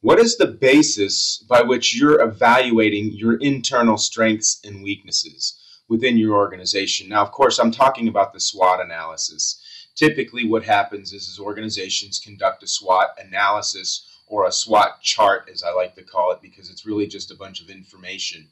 What is the basis by which you're evaluating your internal strengths and weaknesses within your organization? Now, of course, I'm talking about the SWOT analysis. Typically, what happens is, is organizations conduct a SWOT analysis or a SWOT chart, as I like to call it, because it's really just a bunch of information.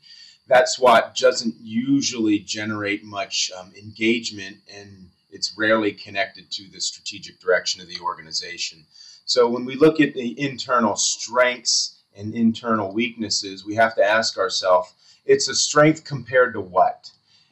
That SWOT doesn't usually generate much um, engagement and it's rarely connected to the strategic direction of the organization. So when we look at the internal strengths and internal weaknesses, we have to ask ourselves, it's a strength compared to what?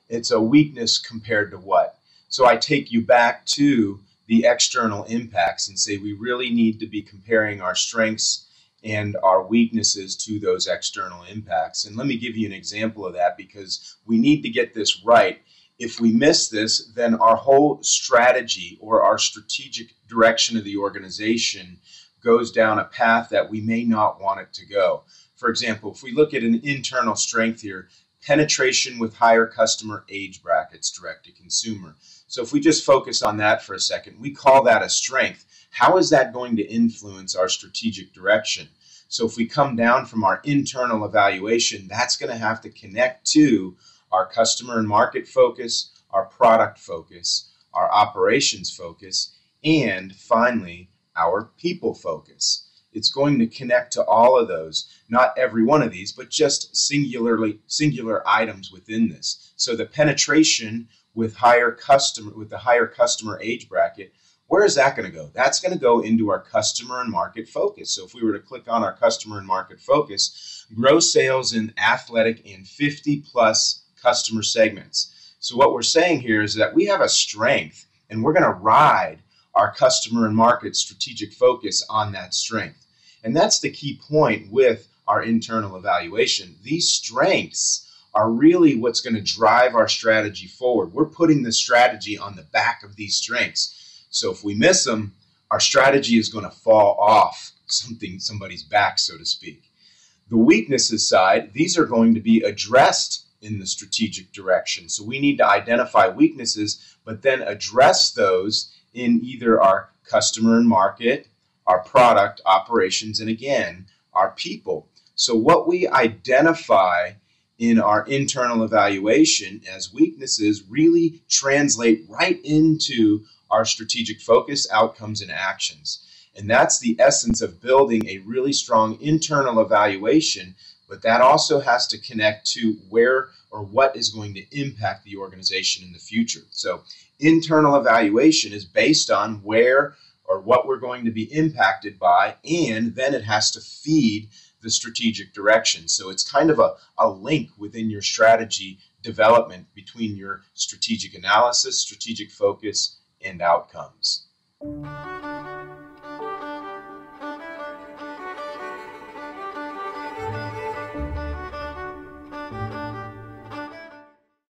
It's a weakness compared to what? So I take you back to the external impacts and say we really need to be comparing our strengths and our weaknesses to those external impacts. And let me give you an example of that because we need to get this right if we miss this, then our whole strategy or our strategic direction of the organization goes down a path that we may not want it to go. For example, if we look at an internal strength here, penetration with higher customer age brackets direct to consumer. So if we just focus on that for a second, we call that a strength. How is that going to influence our strategic direction? So if we come down from our internal evaluation, that's going to have to connect to our customer and market focus, our product focus, our operations focus, and finally, our people focus. It's going to connect to all of those, not every one of these, but just singularly singular items within this. So the penetration with higher customer with the higher customer age bracket, where is that going to go? That's going to go into our customer and market focus. So if we were to click on our customer and market focus, grow sales in athletic and 50 plus customer segments. So, what we're saying here is that we have a strength and we're going to ride our customer and market strategic focus on that strength. And that's the key point with our internal evaluation. These strengths are really what's going to drive our strategy forward. We're putting the strategy on the back of these strengths. So if we miss them, our strategy is going to fall off something somebody's back, so to speak. The weaknesses side, these are going to be addressed in the strategic direction. So we need to identify weaknesses, but then address those in either our customer and market, our product, operations, and again, our people. So what we identify in our internal evaluation as weaknesses really translate right into our strategic focus, outcomes, and actions. And that's the essence of building a really strong internal evaluation but that also has to connect to where or what is going to impact the organization in the future. So, internal evaluation is based on where or what we're going to be impacted by, and then it has to feed the strategic direction. So, it's kind of a, a link within your strategy development between your strategic analysis, strategic focus, and outcomes.